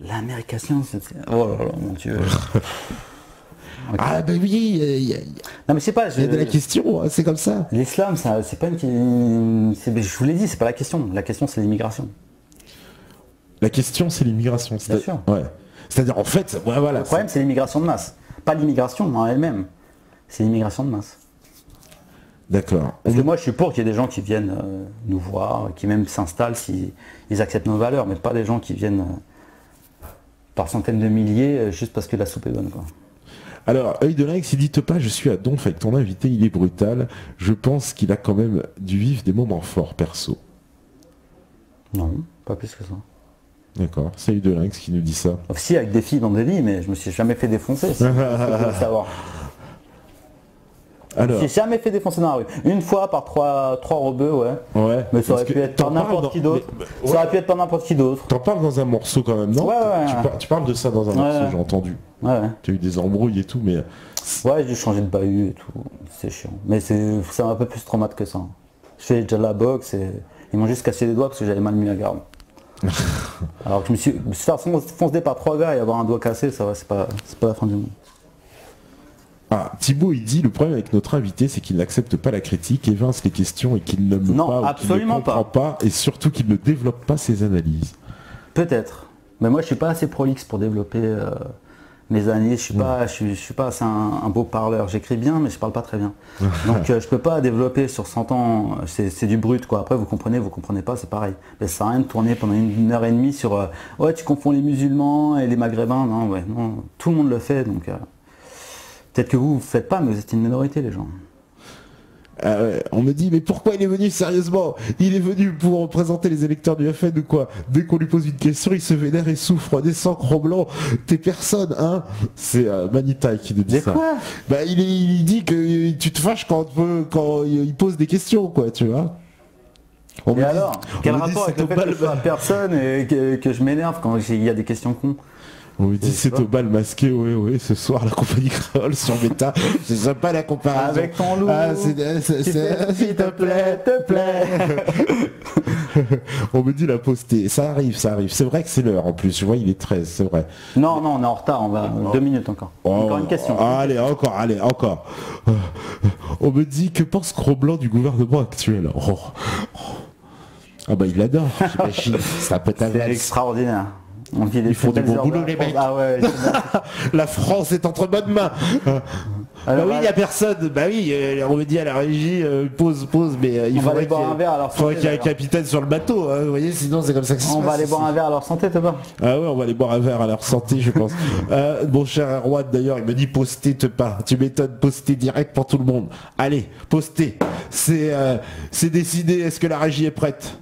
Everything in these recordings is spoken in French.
L'américation, c'est... Oh là là, mon Dieu. Ah bah oui, il y, a- Non mais sais pas, il y a de la question, hein, c'est comme ça. l'islam, ça, c'est pas une... c'est- Je vous l'ai dit, c'est pas la question. La question, c'est l'immigration. La question c'est l'immigration. c'est- sûr. Ouais. C'est-à-dire en fait, ouais, voilà. Le problème, c'est l'immigration de masse. Pas l'immigration en elle-même. C'est l'immigration de masse. c'est- D'accord. Parce que moi, je suis pour qu'il y ait des gens qui viennent euh, nous voir, qui même s'installent s'ils ils acceptent nos valeurs, mais pas des gens qui viennent euh, par centaines de milliers euh, juste parce que la soupe est bonne. Quoi. Alors, œil de lynx, il dit pas, je suis à Donf avec ton invité, il est brutal. Je pense qu'il a quand même dû vivre des moments forts perso. Non, pas plus que ça. D'accord. C'est œil de lynx qui nous dit ça. Si, avec des filles dans des lits, mais je me suis jamais fait défoncer. si savoir. Alors, suis jamais fait défoncer dans la rue. Une fois par trois, trois rebeux, ouais. ouais. Mais ça aurait pu être par n'importe qui d'autre. Ça aurait pu être par n'importe qui d'autre. T'en parles dans un morceau quand même, non Ouais, ouais, tu, ouais. par- tu parles de ça dans un morceau, j'ai entendu. Ouais. Tu as eu des embrouilles et tout, mais Ouais, j'ai dû changer de bahut et tout. C'est chiant. Mais c'est un peu plus traumatique que ça. Je fais déjà de la boxe et ils m'ont juste cassé les doigts parce que j'avais mal mis la garde. Alors que je me suis faire fon- foncer par trois gars et avoir un doigt cassé, ça va, c'est pas, c'est pas la fin du monde. Ah, Thibaut, il dit le problème avec notre invité, c'est qu'il n'accepte pas la critique, évince les questions et qu'il Non, pas, ou absolument ne comprend pas. et surtout qu'il ne développe pas ses analyses. Peut-être. Mais moi je suis pas assez prolixe pour développer euh, mes analyses. Je suis pas, je suis, je suis pas assez un, un beau parleur. J'écris bien mais je parle pas très bien. Donc euh, je peux pas développer sur 100 ans, c'est du brut quoi. Après vous comprenez, vous comprenez pas, c'est pareil. Mais ça sert à rien de tourner pendant une heure et demie sur euh, ouais tu confonds les musulmans et les maghrébins. Non ouais, non, tout le monde le fait donc euh, peut-être que vous vous faites pas mais vous êtes une minorité les gens. Ah on me dit mais pourquoi il est venu sérieusement? Il est venu pour représenter les électeurs du FN ou quoi? Dès qu'on lui pose une question, il se vénère et souffre. Descends, cro blanc, t'es personne, hein? C'est euh, Manitai qui nous dit ça. quoi? Bah il, est- il dit que euh, tu te fâches quand, euh, quand il pose des questions, quoi, tu vois? On Et alors Quel rapport avec le au fait que bal- je sois personne et que, que je m'énerve quand il y a des questions cons? On me dit c'est au bal masqué, oui, oui, ce soir la compagnie créole sur Beta. C'est sympa la comparaison. Avec ton loup. Ah, c'est, c'est- Tu c'est- fais, s'il te plaît, te plaît. On me dit la postée. Ça arrive, ça arrive. C'est vrai que c'est l'heure en plus. Je vois, il est 13, c'est vrai. Non, non, on est en retard, on va deux minutes encore. Encore une question. Oh, allez, encore, allez, encore. Euh, On me dit que pense Cro-Blanc du gouvernement actuel? Oh. Oh. Ah bah il l'adore, j'imagine. Ça peut être C'est extraordinaire. On vit des Ils font du bon boulot, la les France. mecs. Ah ouais. La France est entre bonnes mains. bah Alors, oui, il n'y a personne. Bah oui, euh, on me dit à la régie, euh, pause, pause, mais euh, il On faudrait qu'il y ait- un verre à leur faudrait santé, qu'il y ait un capitaine sur le bateau. hein, vous voyez, sinon c'est comme ça que ça se on va passe aller boire un verre à leur santé, Thomas. Ah ouais, on va aller boire un verre à leur santé, je pense. Euh, mon cher Erwan, d'ailleurs, il me dit poster te pas. Tu m'étonnes, poster direct pour tout le monde. Allez, poster. Euh, c'est décidé. Est-ce que la régie est prête?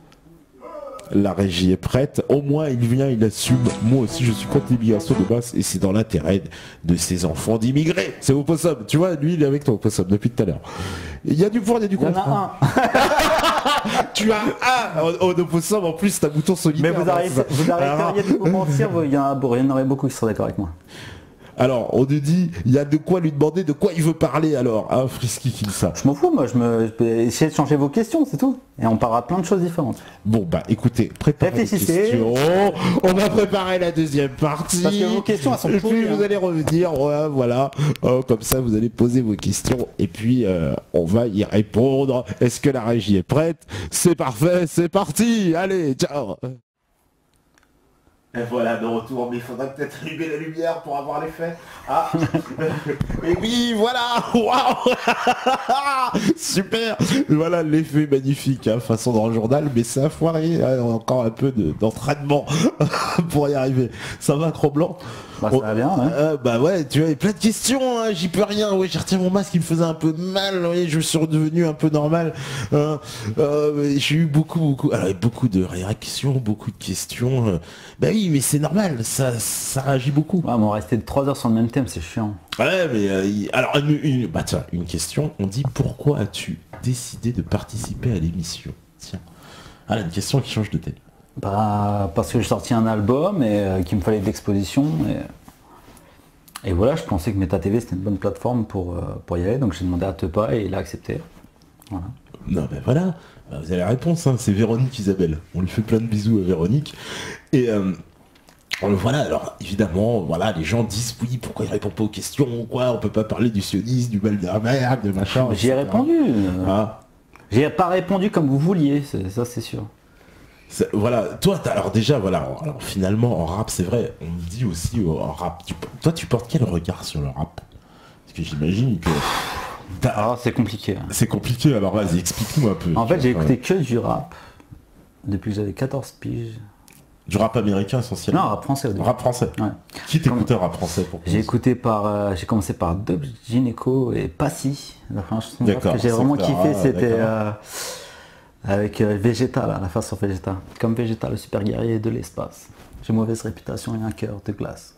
La régie est prête, au moins il vient, il assume. Moi aussi je suis contre l'immigration de masse et c'est dans l'intérêt de ces enfants d'immigrés. C'est au possum, tu vois, lui il est avec toi au possum depuis tout à l'heure. Il y a du pour, il y a du Il y en contre. a un. Tu as un au, au opossum en plus, t'as bouton Mais solitaire. vous dans arrêtez, vous mentir, vous- il y en a bon, il y en aurait beaucoup qui seraient d'accord avec moi. Alors, on nous dit, il y a de quoi lui demander de quoi il veut parler alors. Hein, Frisky ça. Je m'en fous, moi, je me je peux essayer de changer vos questions, c'est tout. Et on parlera de plein de choses différentes. Bon, bah écoutez, préparez les questions. On va préparer la deuxième partie. Parce que vos questions, elles sont Et puis vous hein. allez revenir, ouais, voilà. Oh, comme ça, vous allez poser vos questions et puis euh, on va y répondre. Est-ce que la régie est prête? C'est parfait, c'est parti. Allez, ciao. Voilà, de retour, mais il faudra peut-être allumer la lumière pour avoir l'effet. Ah Et oui, voilà Waouh Super Voilà l'effet magnifique, hein, façon dans le journal, mais ça a foiré, hein, encore un peu de- d'entraînement pour y arriver. Ça va, Cro-Blanc? Bah, ça va bien, ouais. Euh, Bah ouais, tu vois, il y a plein de questions, hein, j'y peux rien, ouais, j'ai retiré mon masque, il me faisait un peu mal, ouais, je suis redevenu un peu normal. hein. Euh, j'ai eu beaucoup, beaucoup, alors, beaucoup de réactions, beaucoup de questions. euh. Bah oui, mais c'est normal, ça, ça réagit beaucoup. Ouais, mais on restait 3 heures sur le même thème, c'est chiant. Ouais, mais alors une, une- bah tiens, une question. On dit pourquoi as-tu décidé de participer à l'émission? Tiens, ah, là, une question qui change de thème. Bah, parce que j'ai sorti un album et euh, qu'il me fallait de l'exposition. Et, et voilà, je pensais que Meta TV c'était une bonne plateforme pour, euh, pour y aller, donc j'ai demandé à Tepa et il a accepté. Voilà. Non, ben voilà, Bah, vous avez la réponse. hein, C'est Véronique Isabelle. On lui fait plein de bisous à Véronique. Et euh, Voilà, alors évidemment, voilà, les gens disent oui, pourquoi il répond pas aux questions, quoi, on peut pas parler du sionisme, du mal de machin. J'y ai répondu. euh, Ah. J'ai pas répondu comme vous vouliez, ça c'est sûr. Voilà, toi, t'as- alors déjà, voilà, alors finalement, en rap, c'est vrai, on me dit aussi euh, en rap, tu- toi, tu portes quel regard sur le rap? Parce que j'imagine que Ah, c'est compliqué. c'est compliqué, alors vas-y, explique-nous un peu. En fait, j'ai écouté que du rap depuis que j'avais 14 piges. Du rap américain essentiellement Non, rap français au. Rap français. Ouais. Qui t'écoutait en rap français pour J'ai écouté par, euh, j'ai commencé par Dub Gineco et Passy. La première chanson que j'ai vraiment kiffé, clair, c'était euh, avec euh, Vegeta, là, la face sur Vegeta. Comme Vegeta, le super guerrier de l'espace. J'ai mauvaise réputation et un cœur de glace.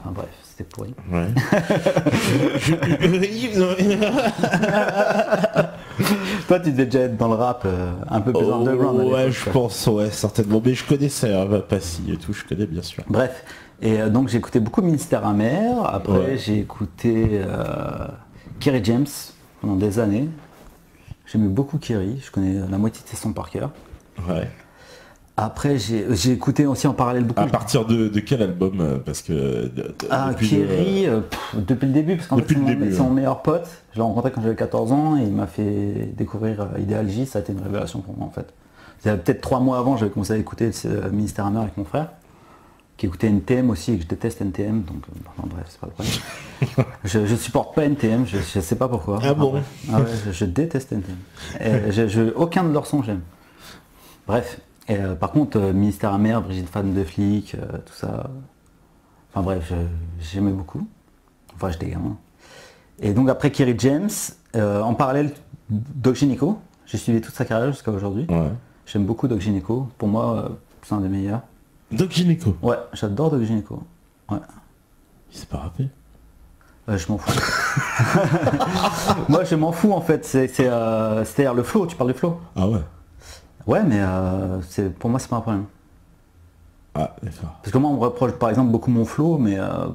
Enfin bref, c'était pourri. Ouais. Toi, tu devais déjà être dans le rap un un peu plus underground. Oh, ouais, l'époque, je pense, ouais, certainement. Mais je connaissais, hein, Passy et tout, je connais bien sûr. Bref, et euh, donc j'ai écouté beaucoup Ministère amer, après Ouais. j'ai écouté euh, Kerry James pendant des années. J'aimais beaucoup Kerry, je connais la moitié de ses sons par cœur. Ouais. Après j'ai écouté aussi en parallèle beaucoup... À partir de, de quel album euh, Parce que. de- de- Ah, depuis Kerry, le- euh, pff, depuis le début, parce qu'en fait c'est mon, meilleur pote. Je l'ai rencontré quand j'avais 14 ans et il m'a fait découvrir euh, Ideal J, ça a été une révélation pour moi en fait. Peut-être trois mois avant, j'avais commencé à écouter Ministère amer avec mon frère, qui écoutait NTM aussi et que je déteste NTM, donc euh, enfin, bref, c'est pas le problème. je, je supporte pas NTM, je, je sais pas pourquoi. Ah bon bref. Ah ouais, je, je déteste NTM. Et je- je- aucun de leurs sons j'aime. Bref. Et, euh, par contre, euh, Ministère amer, Brigitte Fan de flic, euh, tout ça. Enfin bref, j'aimais beaucoup. Enfin, j'étais gamin. Et donc après Kerry James, euh, en parallèle, Doc Gynéco. J'ai suivi toute sa carrière jusqu'à aujourd'hui. Ouais. J'aime beaucoup Doc Gynéco. Pour moi, euh, c'est un des meilleurs. Doc Gynéco. Ouais, j'adore Doc Gynéco. Ouais. Il s'est pas rappé. Ouais, je m'en fous. moi, je m'en fous en fait. C'est, c'est, euh, c'est-à-dire le flow. Tu parles du flow Ah ouais. Ouais, mais euh, c'est, pour moi, c'est pas un problème. Ah, d'accord. Parce que moi, on me reproche par exemple beaucoup mon flow, mais euh,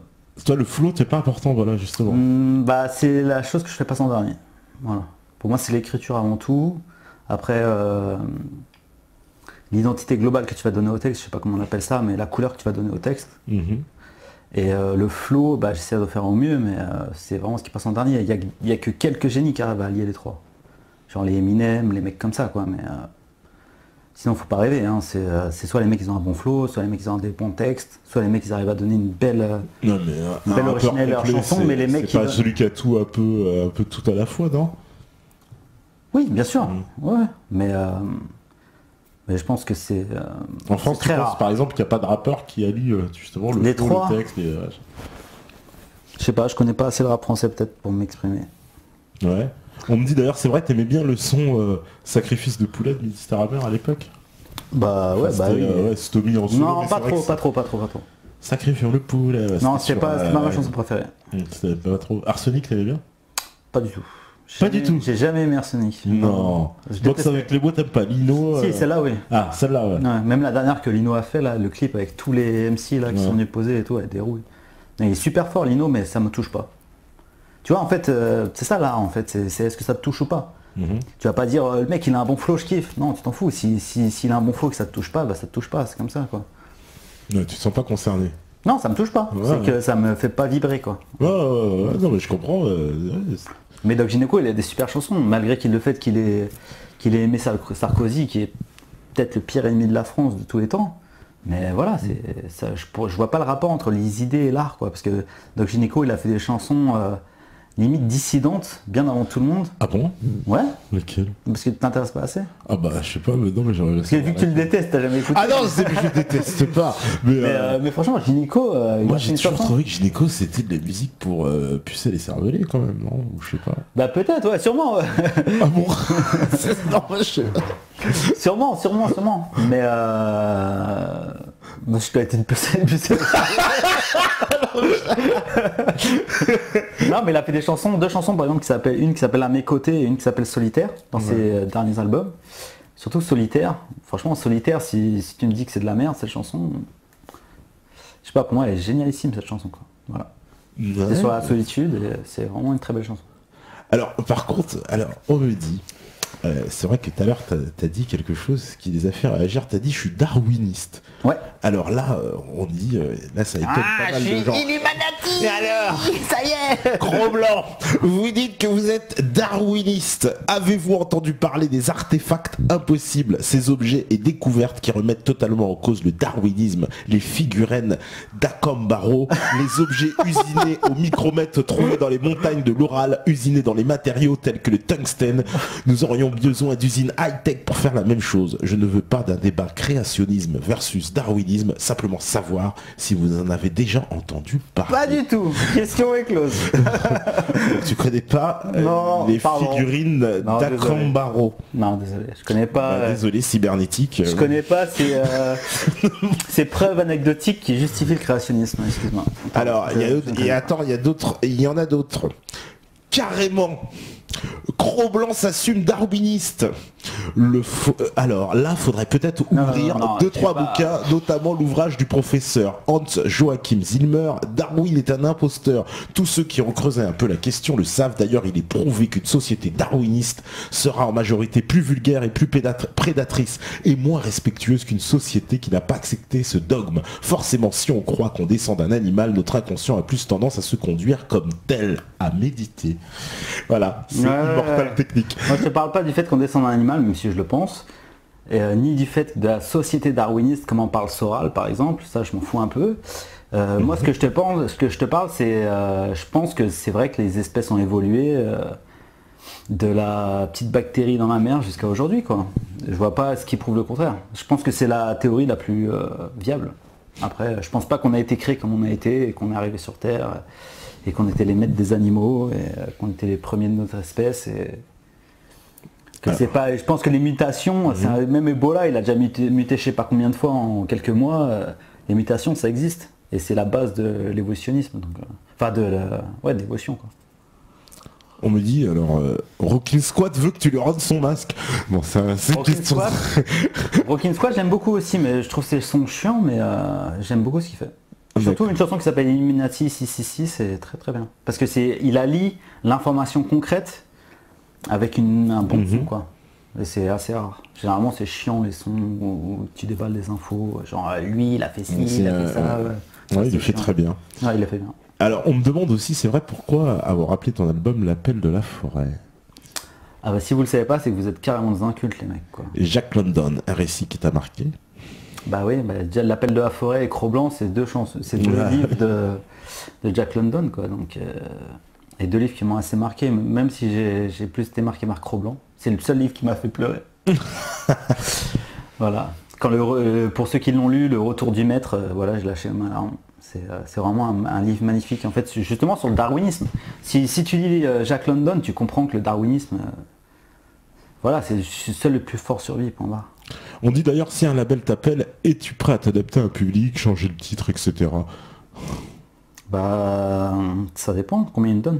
Toi, le flow, t'es pas important, voilà, justement. Hmm, bah, c'est la chose que je fais passer en dernier. Voilà. Pour moi, c'est l'écriture avant tout. Après, euh, l'identité globale que tu vas donner au texte, je sais pas comment on appelle ça, mais la couleur que tu vas donner au texte. Mhm. Et euh, le flow, bah, j'essaie de faire au mieux, mais euh, c'est vraiment ce qui passe en dernier. Il n'y a, que quelques génies qui arrivent à allier les trois. Genre les Eminem, les mecs comme ça, quoi. Mais euh, sinon, faut pas rêver. hein. C'est euh, soit les mecs qui ont un bon flow, soit les mecs qui ont des bons textes, soit les mecs qui arrivent à donner une belle. Non, mais un, Une belle originelle, leur chanson, c'est- mais les mecs c'est pas celui qui a tout un peu, un peu tout à la fois, non? Oui, bien sûr. Mm. Ouais, mais, euh, mais je pense que c'est. euh, En France, tu très penses rare. par exemple qu'il n'y a pas de rappeur qui allie euh, justement le Les trois le texte. et, euh, Je sais pas, je connais pas assez le rap français peut-être pour m'exprimer. Ouais. On me dit d'ailleurs, c'est vrai, t'aimais bien le son Sacrifice de poulet de Ministère Amer à l'époque? Bah ouais, bah oui. ouais, en solo, non, pas trop, pas trop, pas trop, pas trop. Sacrifions le poulet. ouais, Non, c'était c'est pas, pas ma chanson préférée. C'était pas trop. Arsenic, t'aimais bien? Pas du tout. Pas du tout. J'ai jamais aimé Arsenic. Non. Je Donc ça avec les mots, t'aimes pas Lino Si, euh, celle-là, oui. Ah, celle-là, ouais. Ouais, même la dernière que Lino a fait, là, le clip avec tous les MC là, qui Ouais. sont venus poser et tout, elle dérouille. Il est super fort Lino, mais ça me touche pas. Tu vois, en fait, euh, c'est ça là, en fait, c'est est-ce que ça te touche ou pas? Mhm. Tu vas pas dire euh, le mec il a un bon flow, je kiffe. Non, tu t'en fous. Si, si, s'il a un bon flow et que ça te touche pas, bah ça te touche pas, c'est comme ça quoi. Ouais, tu te sens pas concerné. Non, ça me touche pas. Ouais, c'est ouais. que ça me fait pas vibrer quoi. Ouais, ouais, ouais, non, mais je comprends. euh, Mais Doc Gineco, il a des super chansons, malgré le fait qu'il ait, qu'il ait aimé Sar- Sarkozy, qui est peut-être le pire ennemi de la France de tous les temps. Mais voilà, je vois pas le rapport entre les idées et l'art, quoi. Parce que Doc Gineco, il a fait des chansons euh, limite dissidentes, bien avant tout le monde. Ah bon? Ouais, Lequel parce que tu t'intéresses pas assez. Ah bah, je sais pas, mais non, mais j'aurais. Parce que vu que tu le détestes, t'as jamais écouté. Ah non, c'est je déteste pas. Mais, mais, euh, euh, mais franchement, Gineco, euh, moi j'ai toujours trouvé que Gynéco c'était de la musique pour euh, pucer les cervelets quand même, non? Ou je sais pas. Bah peut-être, ouais, sûrement. ouais. Ah bon? Non, je sais pas. Sûrement, sûrement, sûrement. Mais euh... Moi, je dois être une personne Non, mais il a fait des chansons, deux chansons par exemple, qui s'appellent une qui s'appelle À mes côtés et une qui s'appelle Solitaire dans ses euh, derniers albums. Surtout Solitaire. Franchement, Solitaire, si, si tu me dis que c'est de la merde cette chanson, je sais pas, pour moi, elle est génialissime cette chanson. Quoi. Voilà. C'est sur la solitude c'est vraiment une très belle chanson. Alors, par contre, alors, on me dit Euh, c'est vrai que tout à l'heure, tu as, dit quelque chose qui les a fait réagir. Tu as dit, je suis darwiniste. Ouais. Alors là, euh, on dit, euh, là, ça étonne ah, pas mal je de suis gens. Illuminati Et alors Ça y est Gros blanc, vous dites que vous êtes darwiniste. Avez-vous entendu parler des artefacts impossibles, ces objets et découvertes qui remettent totalement en cause le darwinisme, les figurines d'Akambaro, les objets usinés au micromètre trouvés dans les montagnes de l'Oral, usinés dans les matériaux tels que le tungstène? Nous aurions besoin d'usines high-tech pour faire la même chose. Je ne veux pas d'un débat créationnisme versus darwinisme, simplement savoir si vous en avez déjà entendu parler. Pas du tout. Question est close. Tu connais pas euh, Non, les pardon. figurines Non, d'Akambaro non, désolé. Je connais pas. Bah, euh, Désolé, cybernétique. Je euh, connais pas ces, euh, ces preuves anecdotiques qui justifient le créationnisme, excuse-moi. Alors, il y a et attends, il y a d'autres, il y en a d'autres. Carrément. Cro-Blanc s'assume darwiniste. Le euh, Alors là, faudrait peut-être Non, non, ouvrir non, non, deux trois bouquins, notamment l'ouvrage du professeur Hans Joachim Zilmer. Darwin est un imposteur. Tous ceux qui ont creusé un peu la question le savent. D'ailleurs, il est prouvé qu'une société darwiniste sera en majorité plus vulgaire et plus prédatrice et moins respectueuse qu'une société qui n'a pas accepté ce dogme. Forcément, si on croit qu'on descend d'un animal, notre inconscient a plus tendance à se conduire comme tel, à méditer. Voilà, c'est immortal technique. Moi, je te parle pas du fait qu'on descend d'un animal, même si je le pense, et, euh, ni du fait de la société darwiniste, comme en parle Soral, par exemple. Ça, je m'en fous un peu. Euh, Moi, ce que je te parle, ce que je te parle, c'est, euh, je pense que c'est vrai que les espèces ont évolué de la petite bactérie dans la mer jusqu'à aujourd'hui, quoi. Je vois pas ce qui prouve le contraire. Je pense que c'est la théorie la plus viable. Après, je pense pas qu'on a été créé comme on a été et qu'on est arrivé sur Terre et qu'on était les maîtres des animaux et euh, qu'on était les premiers de notre espèce et que c'est pas. Je pense que les mutations, c'est un- même Ebola, il a déjà muté, muté je sais pas combien de fois en quelques mois. euh, les mutations, ça existe et c'est la base de l'évolutionnisme. donc, euh, Enfin, de la, ouais, de l'évolution quoi. On me dit alors, euh, Rockin' Squat veut que tu lui rendes son masque. Bon, un- c'est une Rockin' question. Squat. Rockin' j'aime beaucoup aussi, mais je trouve ses sons chiants, mais euh, j'aime beaucoup ce qu'il fait. Surtout une chanson qui s'appelle Illuminati 666, c'est très très bien. Parce que c'est, il allie l'information concrète avec une- un bon Mhm. son, quoi. Et c'est assez rare. Généralement, c'est chiant les sons où, tu déballes des infos, genre euh, lui, il a fait ci, il a fait euh, ça. ouais. Ouais, il le fait chiant. très bien. Ouais, il fait bien. Alors, on me demande aussi, c'est vrai, pourquoi avoir appelé ton album L'appel de la forêt? Ah bah si vous le savez pas, c'est que vous êtes carrément des incultes, les mecs, quoi. Et Jacques London, un récit qui t'a marqué? Bah oui, bah, déjà l'appel de la forêt et Cro-Blanc, c'est deux chansons, c'est deux Ouais. livres de, de Jack London, quoi. Donc, euh, et deux livres qui m'ont assez marqué, même si j'ai plus été marqué par Cro-Blanc. C'est le seul livre qui m'a fait pleurer. voilà. Quand le, re- euh, pour ceux qui l'ont lu, Le Retour du Maître, euh, voilà, je lâchais ma larme. C'est vraiment un, un livre magnifique, en fait, justement sur le darwinisme. Si, si tu lis euh, Jack London, tu comprends que le darwinisme, voilà, c'est seul le plus fort survie, point barre. On dit d'ailleurs, si un label t'appelle, es-tu prêt à t'adapter à un public, changer le titre, etc. Bah, ça dépend, combien il me donne.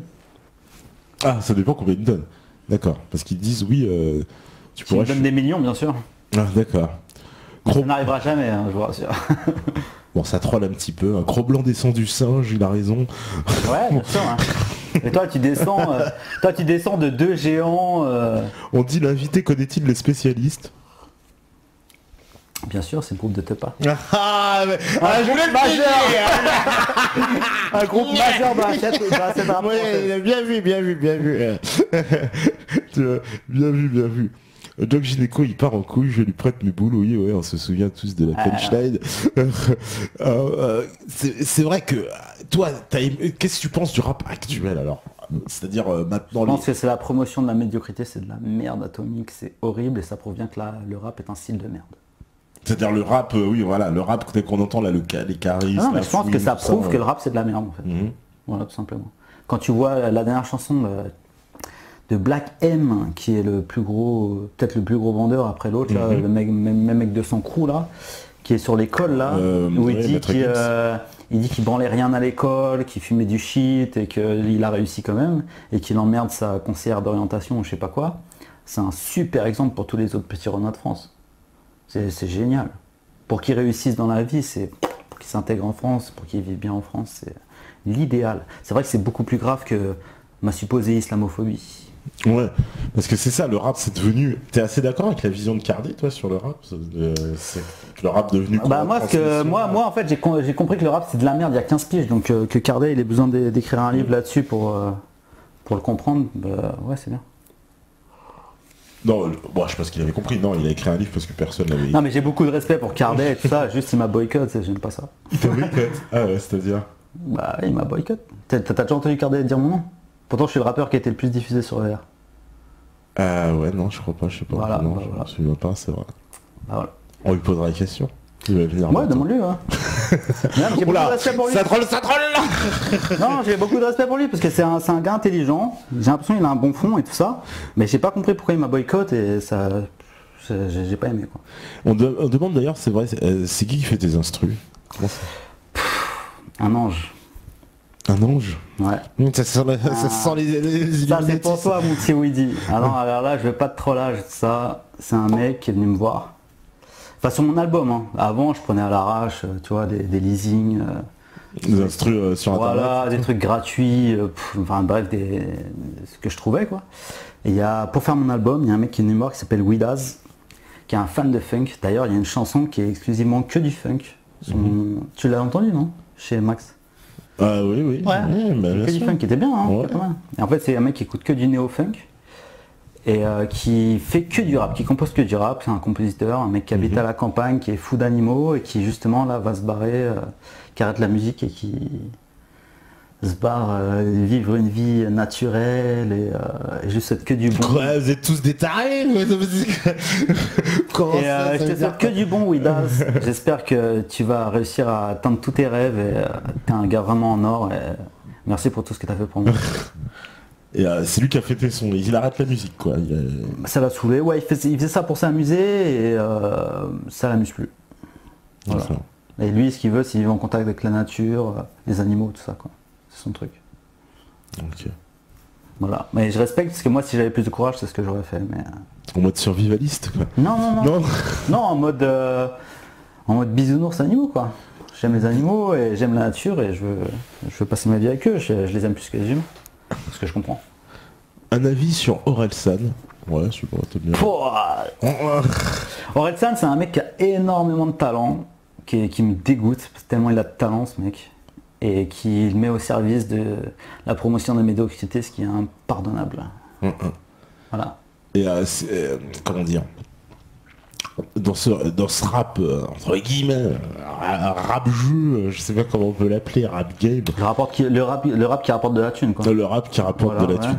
Ah, ça dépend combien ils te donnent. D'accord. Parce qu'ils disent, oui, euh, tu me pourrais... donnes des millions, bien sûr. Ah, d'accord. Ça Cro- n'arrivera jamais, hein, je vous rassure. Bon, ça troll un petit peu. Un Cro-Blanc descend du singe, il a raison. Ouais, bien sûr. hein. Et toi, tu descends, euh, toi, tu descends de deux géants. euh, On dit, l'invité connaît-il les spécialistes? Bien sûr, c'est le groupe de Tepa. Ah, mais... Un groupe majeur Un groupe majeur dans la scène- dans la Ouais, bien vu, bien vu, bien vu. Bien vu, bien vu. Doc Gineco, il part en couille, je lui prête mes boules, oui, ouais, on se souvient tous de la Ah. punchline. Euh, euh, c'est vrai que, toi, qu'est-ce que tu penses du rap actuel alors? C'est-à-dire euh, maintenant... Je les- pense que c'est la promotion de la médiocrité, c'est de la merde atomique, c'est horrible et ça prouve bien que la- le rap est un style de merde. C'est-à-dire le rap, euh, oui, voilà, le rap tel qu'on entend là, le, les charismes... Non, mais je pense que ça prouve que le rap c'est de la merde en fait. Mhm. Voilà, tout simplement. Quand tu vois la dernière chanson de, de Black M, qui est le plus gros, peut-être le plus gros vendeur après l'autre, Mhm. le mec, même, même mec de son crew là, qui est sur l'école là, Euh, où dit qu'il euh, il dit qu'il branlait rien à l'école, qu'il fumait du shit et qu'il a réussi quand même, et qu'il emmerde sa conseillère d'orientation ou je sais pas quoi. C'est un super exemple pour tous les autres petits renards de France. C'est génial. Pour qu'ils réussissent dans la vie, c'est pour qu'ils s'intègrent en France, pour qu'ils vivent bien en France, c'est l'idéal. C'est vrai que c'est beaucoup plus grave que ma supposée islamophobie. Ouais, parce que c'est ça, le rap c'est devenu. T'es assez d'accord avec la vision de Cardi, toi, sur le rap? Euh, le rap devenu. Bah moi, que, moi, moi, en fait, j'ai compris que le rap c'est de la merde il y a 15 piges, donc euh, que Cardi il ait besoin d'é- d'écrire un livre là-dessus pour, euh, pour le comprendre, bah, ouais, c'est bien. Non, le- bon, je sais pas ce qu'il avait compris. Non, il a écrit un livre parce que personne l'avait Non, mais j'ai beaucoup de respect pour Cardi et tout ça, juste il m'a boycott, j'aime pas ça. écrit. ah ouais, c'est-à-dire Bah, il m'a boycott. T'as déjà entendu Cardi dire mon nom? Pourtant, je suis le rappeur qui a été le plus diffusé sur le R. Ah ouais, non, je crois pas, je sais pas. Voilà, non, bah je voilà. me souviens pas, c'est vrai. Bah, voilà. On lui posera la question. Ouais, bientôt. demande-lui, hein. J'ai beaucoup de respect pour lui. ça troll, ça troll Non, j'ai beaucoup de respect pour lui parce que c'est un, un gars intelligent. J'ai l'impression qu'il a un bon fond et tout ça. Mais j'ai pas compris pourquoi il m'a boycott et ça. J'ai pas aimé quoi. on, de- on demande d'ailleurs, c'est vrai, c'est euh, qui qui fait tes instrus? Un ange. Un ange? Ouais. Mmh, Ça sent, ça sent les, les Ça c'est pour toi mon petit Weedy. Ah non, alors là je vais pas de trollage, ça. C'est un mec qui est venu me voir. Sur mon album, hein. Avant je prenais à l'arrache, euh, tu vois, des, des leasings. euh, Des instrus euh, sur internet. Voilà, des trucs gratuits, euh, pff, enfin bref, des, ce que je trouvais quoi. Et il y a, pour faire mon album, il y a un mec qui est venu qui s'appelle Widaz, qui est un fan de funk. D'ailleurs, il y a une chanson qui est exclusivement que du funk. Son- Mhm. Tu l'as entendu, non? Chez Max? Ah oui, oui. Ouais. bah, bien Que du funk, qui était bien, hein, Ouais. qui était pas mal. Et en fait, c'est un mec qui écoute que du néo-funk. Et euh, qui fait que du rap, qui compose que du rap, c'est un compositeur, un mec qui habite Mhm. à la campagne, qui est fou d'animaux et qui justement là va se barrer, euh, qui arrête la musique et qui se barre euh, vivre une vie naturelle et, et juste être que du bon. Vous êtes tous des tarés Comment Et ça, ça je te souhaite que du bon, Widaz. J'espère que tu vas réussir à atteindre tous tes rêves et t'es un gars vraiment en or. Et merci pour tout ce que tu as fait pour moi. Et euh, c'est lui qui a fêté son. Il arrête la musique, quoi. Il, euh, Ça l'a saoulé. Ouais, il faisait, il faisait ça pour s'amuser et euh, ça l'amuse plus. Voilà. Et lui, ce qu'il veut, c'est vivre en contact avec la nature, euh, les animaux, tout ça. quoi. C'est son truc. ok. Voilà. Mais je respecte parce que moi, si j'avais plus de courage, c'est ce que j'aurais fait. Mais En mode survivaliste, quoi. non, non, non, non, Non en mode, euh, en mode bisounours animaux, quoi. J'aime les animaux et j'aime la nature et je veux, je veux passer ma vie avec eux. Je, je les aime plus que les humains. Ce que je comprends. Un avis sur Orelsan. Ouais, je sais pas, bien. Orelsan, c'est un mec qui a énormément de talent, qui, qui me dégoûte, parce que tellement il a de talent ce mec, et qui le met au service de la promotion de la médiocrité, ce qui est impardonnable. Hum, hum. Voilà. Et euh, c'est, euh, comment dire dans ce, dans ce rap, euh, entre guillemets, euh, ra- rap jeu, euh, je sais pas comment on peut l'appeler, rap game, Le, rapport qui- le, rap, le rap qui rapporte de la thune, quoi. le rap qui rapporte Voilà, de la ouais. thune.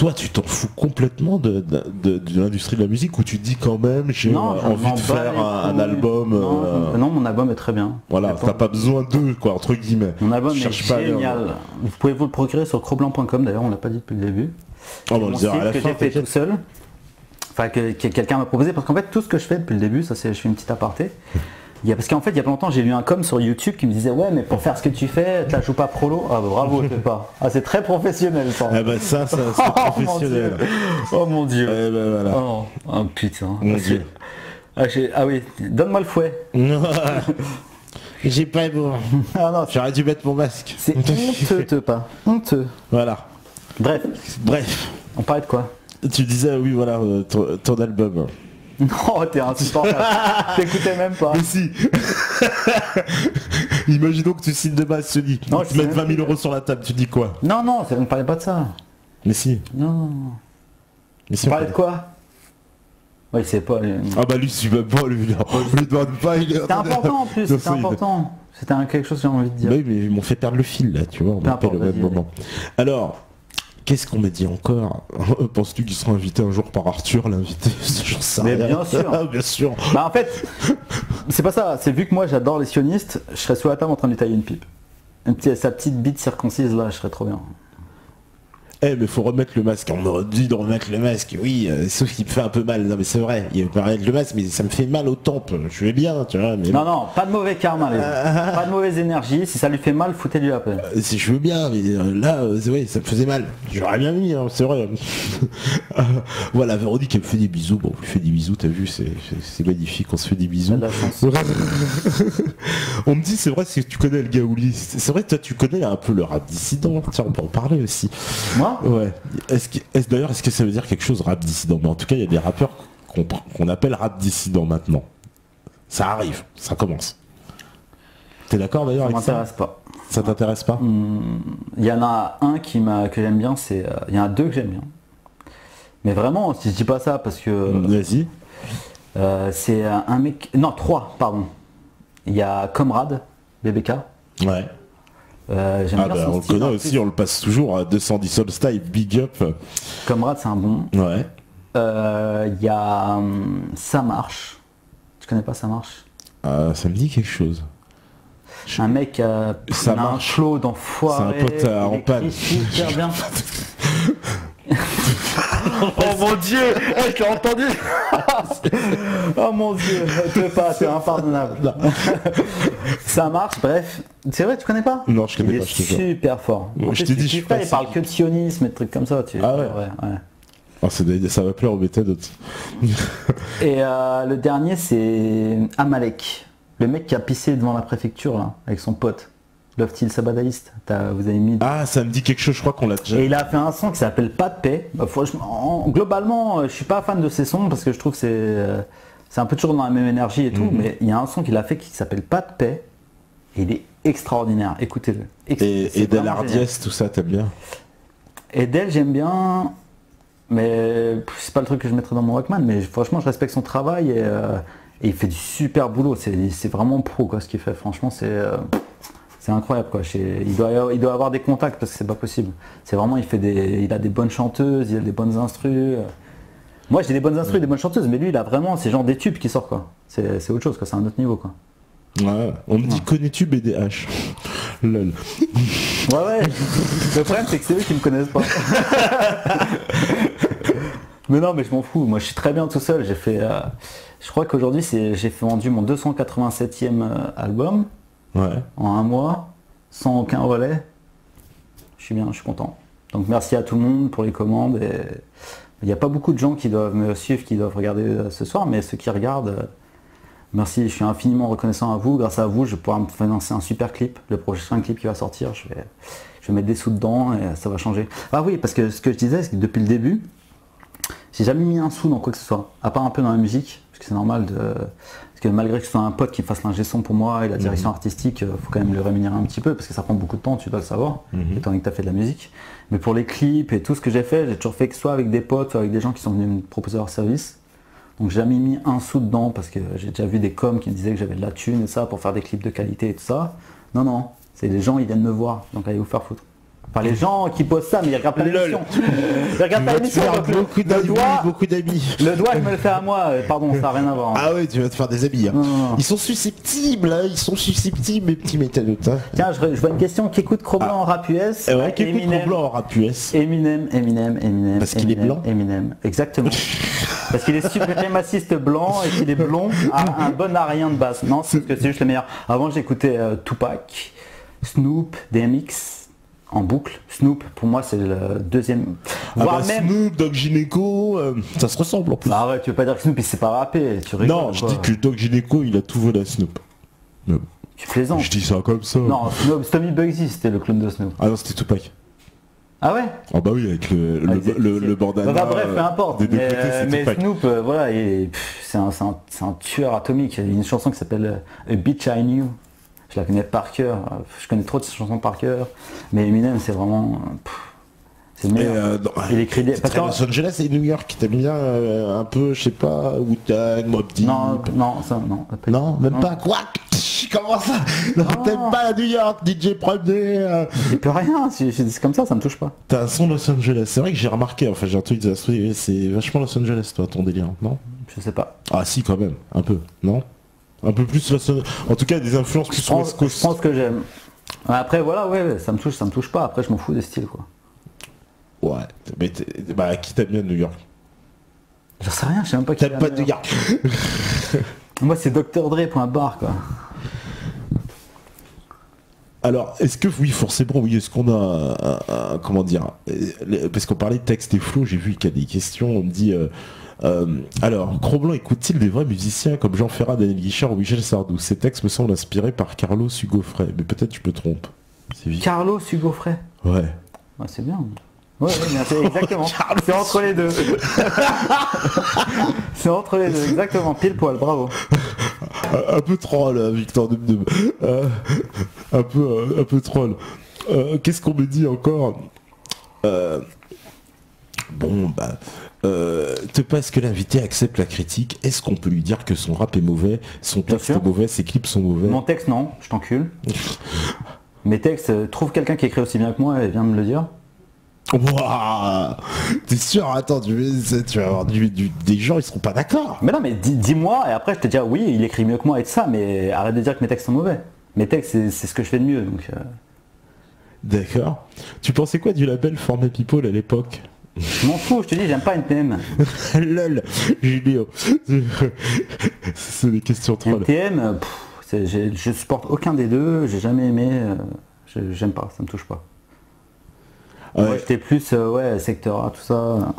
Toi, tu t'en fous complètement de, de, de- de l'industrie de la musique ou tu te dis quand même j'ai euh, envie de faire un, album Non, euh, non, mon album est très bien. Voilà, t'as pas besoin d'eux, quoi, entre guillemets. Mon album est pas génial. Vous pouvez vous le procurer sur croblanc.com, d'ailleurs, on l'a pas dit depuis le début. Oh, on mon le dire à la que j'ai fait tout seul. Enfin, que, que quelqu'un m'a proposé. Parce qu'en fait, tout ce que je fais depuis le début, ça c'est, je fais une petite aparté. Il y a, parce qu'en fait, il y a pas longtemps, j'ai lu un com sur YouTube qui me disait Ouais, mais pour faire ce que tu fais, tu la joues pas prolo. Ah, bah, bravo, pas. Ah, c'est très professionnel, ça. Ah bah ça, ça c'est Oh, professionnel. Oh mon dieu. Eh ben voilà. Oh, oh, putain. Mon Ah, Dieu. Ah, ah oui, donne-moi le fouet. J'ai pas beau. Ah non, J'aurais dû mettre mon masque. c'est honteux, te pas. Honteux. Voilà. Bref, Bref. on parlait de quoi? Tu disais, oui, voilà, euh, ton, ton album. Non, t'es insupportable. T'écoutais même pas. Mais si Imaginons que tu signes de base, Sony. Non, tu mets sais 20 000 même euros sur la table, tu dis quoi? Non, non, on parlait pas de ça. Mais si. Non. Mais si On on parlait de quoi? Oui, c'est pas. lui. Ah bah lui, tu veux pas, lui, là. Lui demande pas. C'était important en plus, c'était important. C'était quelque chose que j'ai envie de dire. Bah oui, mais ils m'ont fait perdre le fil, là, tu vois, on importe, même moment. Alors, qu'est-ce qu'on m'a dit encore Penses-tu qu'il sera invité un jour par Arthur, l'invité Mais rien. bien sûr. Ah, bien sûr. Bah en fait, c'est pas ça. C'est vu que moi j'adore les sionistes, je serais sous la table en train de lui tailler une pipe. Une petite- sa petite bite circoncise là, je serais trop bien. Eh mais faut remettre le masque, on me dit de remettre le masque, oui, euh, sauf qu'il me fait un peu mal, non mais c'est vrai, il peut remettre le masque, mais ça me fait mal aux tempes, je vais bien, tu vois, mais Non, non, pas de mauvais karma les gars. Pas de mauvaise énergie. Si ça lui fait mal, foutez-lui la paix. Euh, si je veux bien, mais euh, là, euh, vrai, ça me faisait mal. J'aurais bien mis, hein, c'est vrai. Voilà, Véronique, elle me fait des bisous. Bon, on lui fait des bisous, t'as vu, c'est magnifique, on se fait des bisous. On me dit, c'est vrai, que tu connais le Gaouli. C'est c'est vrai, toi, tu connais un peu le rap dissident. Tiens, on peut en parler aussi. Moi, Quoi Ouais. Est-ce que, est D'ailleurs, est-ce que ça veut dire quelque chose rap dissident? Mais en tout cas, il y a des rappeurs qu'on appelle rap dissident maintenant. Ça arrive, ça commence. T'es d'accord d'ailleurs Ça avec ça? m'intéresse pas. Ça t'intéresse pas? Il y en a un qui m'a que j'aime bien, c'est. euh, Il y en a deux que j'aime bien. Mais vraiment, si je dis pas ça parce que Vas-y. euh, c'est un un mec. Non, trois, pardon. Il y a Comrade, BBK. Ouais. Euh, j'aime Ah bien bah, son on le connaît aussi, on le passe toujours à 210 Soul Style, big up. Comrade, c'est un bon. Ouais. Euh, Il y a hum, Ça marche. Tu connais pas Ça marche Ah, ça me dit quelque chose. Un mec euh, Ça a un marche. flow d'enfoiré. C'est un pote à- en panne. super bien. oh mon dieu Eh, Je l'ai entendu Oh mon dieu Tu veux pas, c'est impardonnable. Ça marche, bref. C'est vrai, tu connais pas Non, je connais il pas, est je te jure. super fort. Ouais, En je t'ai dit, je pas il parle que de sionisme et de trucs comme ça. Tu... Ah ouais. ouais. Ah, c'est des- ça va plaire aux méthodes. Et euh, le dernier, c'est Amalek. Le mec qui a pissé devant la préfecture, là, avec son pote. Love Till. T'as- Vous avez mis Ah, ça me dit quelque chose, je crois qu'on l'a déjà. Et il a fait un son qui s'appelle Pas de paix. Bah, franchement, en- globalement, euh, je suis pas fan de ces sons parce que je trouve que c'est euh, c'est un peu toujours dans la même énergie et tout, Mhm. mais il y a un son qu'il a fait qui s'appelle Pas de paix. Et il est extraordinaire. Écoutez-le. Ex- Et, et Del vraiment génial. Ardies, tout ça, t'aimes bien Et Del, j'aime bien, mais c'est pas le truc que je mettrais dans mon Walkman, mais franchement, je respecte son travail et, euh, et il fait du super boulot. C'est c'est vraiment pro quoi, ce qu'il fait. Franchement, c'est euh, c'est incroyable quoi. Il, doit, avoir- il doit avoir des contacts parce que c'est pas possible. C'est vraiment, il fait des, il a des bonnes chanteuses, il a des bonnes instrus. Moi, j'ai des bonnes instrus, des bonnes chanteuses, mais lui, il a vraiment, c'est genre des tubes qui sortent quoi. C'est autre chose quoi, c'est un autre niveau quoi. Ouais. On me dit, connais-tu BDH Lol. Ouais ouais. Le problème c'est que c'est eux qui me connaissent pas. mais non mais je m'en fous. Moi je suis très bien tout seul. J'ai fait. euh, je crois qu'aujourd'hui c'est j'ai fait vendu mon 287e euh, album Ouais. en un mois, sans aucun relais. Je suis bien, je suis content. Donc merci à tout le monde pour les commandes. Et... Il n'y a pas beaucoup de gens qui doivent me suivre, qui doivent regarder euh, ce soir, mais ceux qui regardent, euh, merci, je suis infiniment reconnaissant à vous. Grâce à vous, je vais pouvoir me financer un super clip. Le prochain clip qui va sortir, je vais, je vais mettre des sous dedans et ça va changer. Ah oui, parce que ce que je disais, c'est que depuis le début, j'ai jamais mis un sou dans quoi que ce soit, à part un peu dans la musique, parce que c'est normal de. Parce que malgré que ce soit un pote qui fasse l'ingé son pour moi et la direction artistique, euh, faut quand même le rémunérer un petit peu parce que ça prend beaucoup de temps, tu dois le savoir, étant donné que tu as fait de la musique. Mais pour les clips et tout ce que j'ai fait, j'ai toujours fait que soit avec des potes, soit avec des gens qui sont venus me proposer leur service. Donc j'ai jamais mis un sou dedans parce que j'ai déjà vu des coms qui me disaient que j'avais de la thune et ça pour faire des clips de qualité et tout ça. Non, non, c'est les gens, ils viennent me voir, donc allez vous faire foutre. Enfin, les gens qui postent ça, mais ils regardent pas l'émission. Ils regardent pas l'émission. beaucoup d'amis, beaucoup d'amis. le doigt, je me le fais à moi. Euh, Pardon, ça n'a rien à voir. hein. Ah ouais, tu vas te faire des amis. hein. Non, non, non. Ils sont susceptibles, hein, ils sont susceptibles, mes petits métallotes. Hein. Tiens, je, je vois une question qui écoute Cro-Blanc en rap US. Eh ouais, qui écoute. Cro-Blanc en rap US Eminem, Eminem, Eminem. Parce qu'il est blanc Eminem, exactement. Parce qu'il est suprémaciste blanc et qu'il est blond à un bon arien de base. Non, c'est parce que c'est juste le meilleur. Avant, j'écoutais euh, Tupac, Snoop, DMX en boucle. Snoop, pour moi, c'est le deuxième. Ah Voire bah, même. Snoop, Dogg Gynéco, euh, ça se ressemble en plus. Bah arrête, tu veux pas dire que Snoop il sait pas rapper, tu rigoles. non, je dis que Dog Gynéco, il a tout volé à Snoop. Mais Tu plaisantes. Je dis ça comme ça. Non, Snoop, Tommy Bugsy c'était le clone de Snoop. Ah non, c'était Tupac. Ah ouais? Ah bah oui, avec le, le, Ah, le, le bandana. Bah, bref, peu euh, importe. Des Mais, côtés, c'est mais Tupac. Snoop, euh, voilà, c'est un, un- un tueur atomique. Il y a une chanson qui s'appelle euh, A Bitch I Knew. Je la connais par cœur. Je connais trop de ces chansons par cœur. Mais Eminem, c'est vraiment. c'est le Et, meilleur. euh, non, Il écrit des- parce Los Angeles et New York, t'aimes bien euh, un peu, je sais pas, Wu-Tang, Mob Deep non, non, ça, non. Non, même Non. pas quoi? Comment ça? Non, t'aimes pas New York, DJ Premier euh, Il peut rien. Si si c'est comme ça, ça me touche pas. T'as un son Los Angeles, c'est vrai que j'ai remarqué, enfin j'ai un truc, c'est vachement Los Angeles toi, ton délire, non? Je sais pas. Ah si quand même, un peu, non? Un peu plus en tout cas des influences Je plus prends, West je Coast. ce que j'aime. Après, voilà, ouais, ça me touche, ça me touche pas. Après, je m'en fous des styles, quoi. Ouais, mais bah qui t'aime bien New York? J'en sais rien, je sais même pas qui T'aimes pas New York Moi, c'est Dr. Dre.bar, quoi. Alors, est-ce que oui, forcément, oui, est-ce qu'on a, un- un- comment dire, euh, parce qu'on parlait de texte et flow, j'ai vu qu'il y a des questions, on me dit, euh, euh, alors, Cro-Blanc écoute-t-il des vrais musiciens comme Jean Ferrat, Daniel Guichard ou Michel Sardou? Ces textes me semblent inspirés par Carlos Hugo Frey, mais peut-être tu me trompes. C'est. Carlos Hugo Frey. Ouais. Ouais, c'est bien. Bien sûr, exactement. c'est entre les deux. c'est entre les deux, exactement, pile poil, bravo. Un, peu troll, hein, Victor Dum euh, un, peu, euh, un peu troll. Euh, qu'est-ce qu'on me dit encore? Bon, bah, euh, parce que l'invité accepte la critique, est-ce qu'on peut lui dire que son rap est mauvais, son texte est mauvais, ses clips sont mauvais? Mon texte, non, je t'encule. Mes textes, euh, trouve quelqu'un qui écrit aussi bien que moi et viens me le dire. Waouh T'es sûr? Attends, tu, vas avoir des gens, ils seront pas d'accord. Mais non, mais dis-moi, et après je te dirai oui, il écrit mieux que moi et tout ça, mais arrête de dire que mes textes sont mauvais. Mes textes, c'est ce que je fais de mieux, donc... Euh. D'accord. Tu pensais quoi du label Formé People à l'époque? Je m'en fous, je te dis, j'aime pas NTM. Lol, Julio. C'est des questions trop. NTM, je supporte aucun des deux, j'ai jamais aimé, euh, j'aime pas, ça me touche pas. Moi j'étais plus, euh, ouais, Secteur A, tout ça.